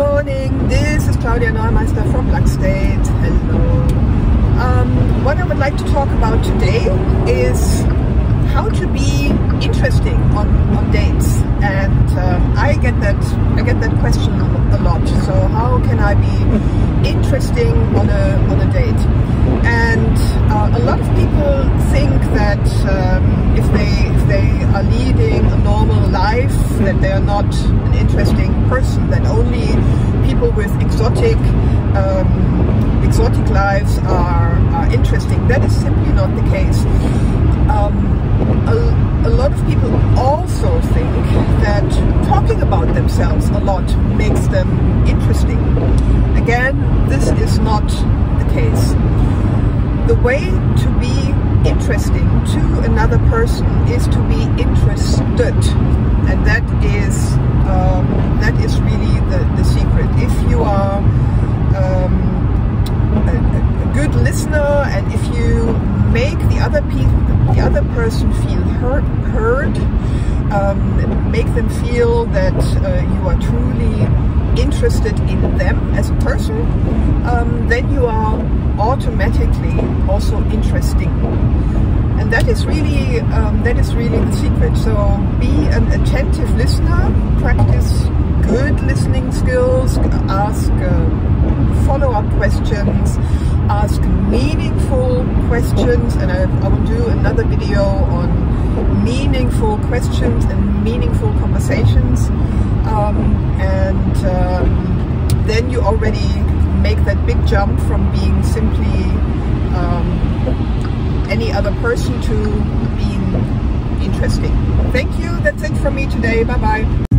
morning, this is Claudia Neumeister from Luxdates. Hello. Um, what I would like to talk about today is how to be interesting on, on dates. And um, I get that I get that question a lot. So how can I be interesting on a on a date? And uh, a lot of people think that um, if they if they are leading a normal life, that they are not an interesting person. That only people with exotic um, exotic lives are, are interesting. That is simply not the case. Um, a, a, lot of people also think that talking about themselves a lot makes them interesting. Again, this is not the case. The way to be interesting to another person is to be interested, and that is um, that is really the, the secret. If you are um, a, a good listener and if you make the other people, the other person feel heard, heard um, make them feel that uh, you are truly interested in them as a person, um, then you are automatically also interesting. And that is really um, that is really the secret. So be an attentive listener, practice good listening skills, ask uh, follow-up questions, ask meaningful questions and I, I, will do another video on meaningful questions and meaningful conversations um, and um, then you already make that big jump from being simply um, any other person to being interesting. Thank you, that's it from me today, bye bye.